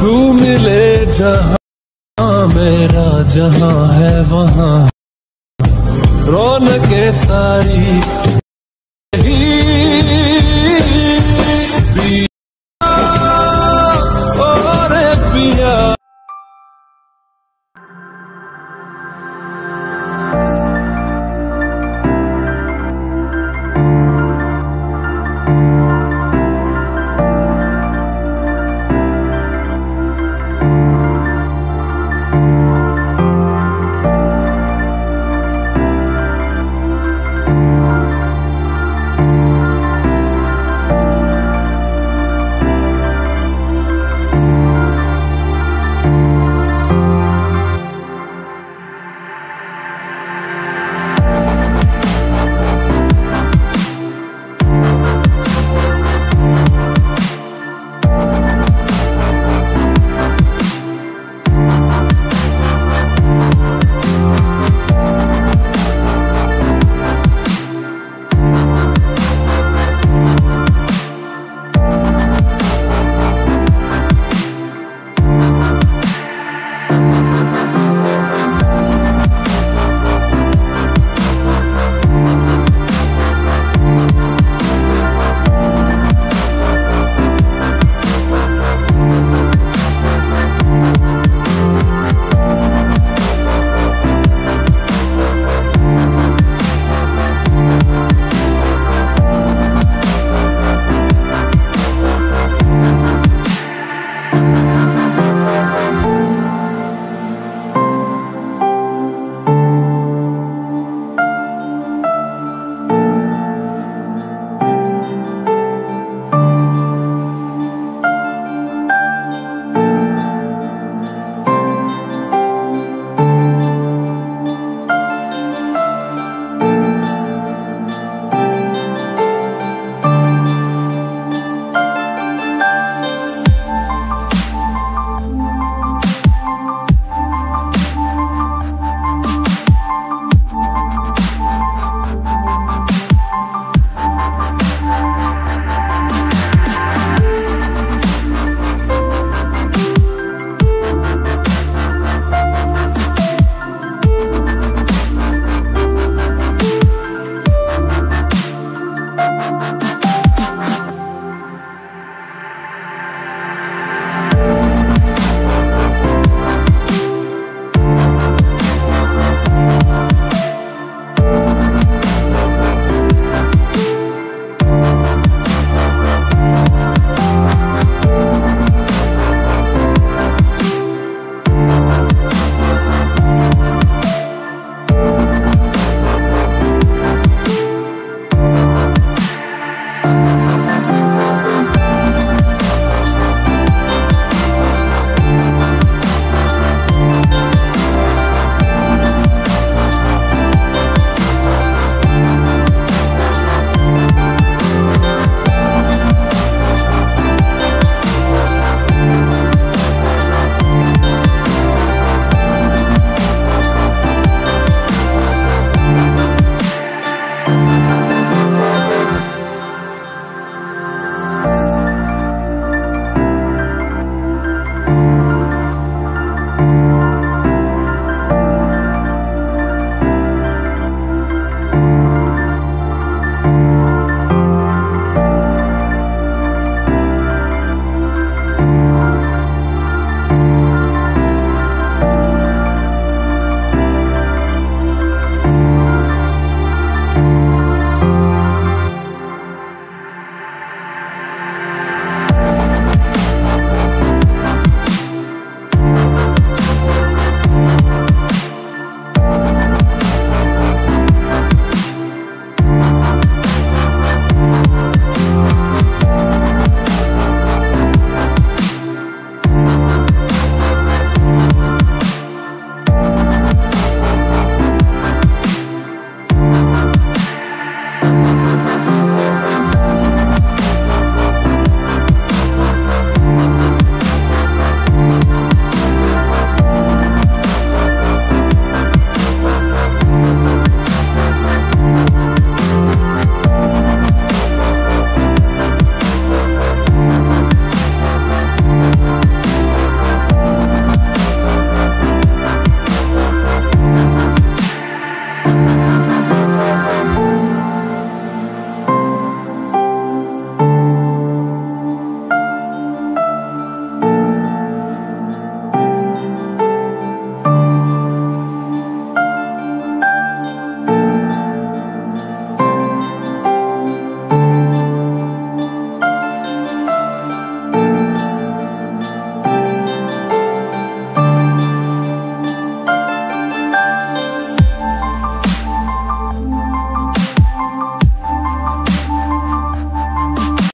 तू मिले जहाँ मेरा जहाँ है वहाँ। रौनक सारी